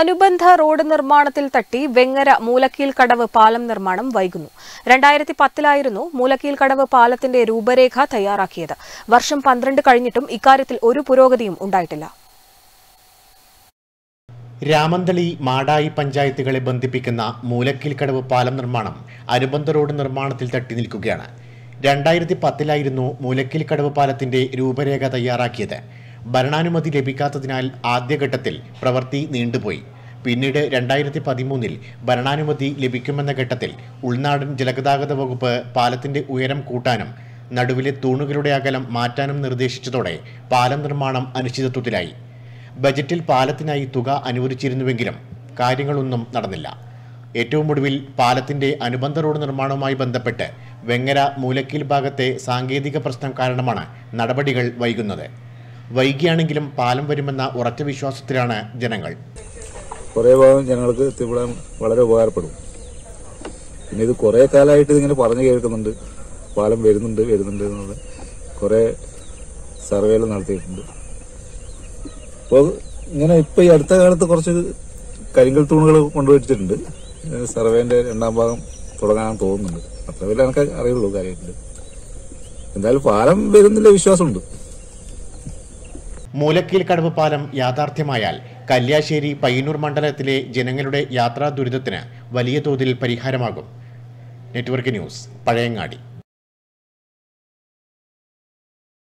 അനുബന്ധ റോഡ് നിർമ്മാണത്തിൽ തട്ടി വെങ്ങര മൂലക്കീൽ കടവ് പാലം നിർമ്മാണം വൈകുന്നു. രണ്ടായിരത്തി പത്തിലായിരുന്നു മൂലക്കീൽ കടവ് പാലത്തിന്റെ രൂപരേഖ തയ്യാറാക്കിയത്. വർഷം പന്ത്രണ്ട് കഴിഞ്ഞിട്ടും ഇക്കാര്യത്തിൽ ഒരു പുരോഗതിയും ഉണ്ടായിട്ടില്ല. രാമന്തളി മാടായി പഞ്ചായത്തുകളെ ബന്ധിപ്പിക്കുന്ന മൂലക്കിൽ കടവ് പാലം നിർമ്മാണം അനുബന്ധ റോഡ് നിർമ്മാണത്തിൽ തട്ടി നിൽക്കുകയാണ്. രണ്ടായിരത്തി പത്തിലായിരുന്നു മൂലക്കിൽ കടവ് പാലത്തിന്റെ രൂപരേഖ തയ്യാറാക്കിയത്. ഭരണാനുമതി ലഭിക്കാത്തതിനാൽ ആദ്യഘട്ടത്തിൽ പ്രവൃത്തി നീണ്ടുപോയി. പിന്നീട് രണ്ടായിരത്തി പതിമൂന്നിൽ ഭരണാനുമതി ലഭിക്കുമെന്ന ഘട്ടത്തിൽ ഉൾനാടൻ ജലഗതാഗത വകുപ്പ് പാലത്തിന്റെ ഉയരം കൂട്ടാനും നടുവിലെ തൂണുകളുടെ അകലം മാറ്റാനും നിർദ്ദേശിച്ചതോടെ പാലം നിർമ്മാണം അനിശ്ചിതത്വത്തിലായി. ബജറ്റിൽ പാലത്തിനായി തുക അനുവദിച്ചിരുന്നുവെങ്കിലും കാര്യങ്ങളൊന്നും നടന്നില്ല. ഏറ്റവും ഒടുവിൽ പാലത്തിന്റെ അനുബന്ധ റോഡ് നിർമ്മാണവുമായി ബന്ധപ്പെട്ട് വെങ്ങര മൂലക്കിൽ ഭാഗത്തെ സാങ്കേതിക പ്രശ്നം കാരണമാണ് നടപടികൾ വൈകുന്നത്. വൈകിയാണെങ്കിലും പാലം വരുമെന്ന ഉറച്ച വിശ്വാസത്തിലാണ് ജനങ്ങൾ. കുറേ ഭാഗം ഞങ്ങൾക്ക് എത്തിപ്പെടാൻ വളരെ ഉപകാരപ്പെടും. പിന്നെ ഇത് കുറേ കാലമായിട്ട് ഇങ്ങനെ പറഞ്ഞു കേൾക്കുന്നുണ്ട്. പാലം വരുന്നുണ്ട് വരുന്നുണ്ട് എന്നുള്ളത് കുറേ സർവേകൾ നടത്തിയിട്ടുണ്ട്. അപ്പോൾ ഇങ്ങനെ ഇപ്പോൾ ഈ അടുത്ത കാലത്ത് കുറച്ച് കരിങ്കൽ തൂണുകൾ കൊണ്ടുവച്ചിട്ടുണ്ട്. സർവേന്റെ രണ്ടാം ഭാഗം തുടങ്ങാൻ തോന്നുന്നുണ്ട്. അത്ര വലിയ എനിക്ക് അറിയുള്ളൂ കാര്യമായിട്ട്. എന്തായാലും പാലം വരുന്നില്ല വിശ്വാസമുണ്ട്. മൂലക്കീൽ കടവ് പാലം യാഥാർത്ഥ്യമായാൽ കല്യാശ്ശേരി പയ്യന്നൂർ മണ്ഡലത്തിലെ ജനങ്ങളുടെ യാത്രാ ദുരിതത്തിന് വലിയ തോതിൽ പരിഹാരമാകും. Network news Pazhayangadi.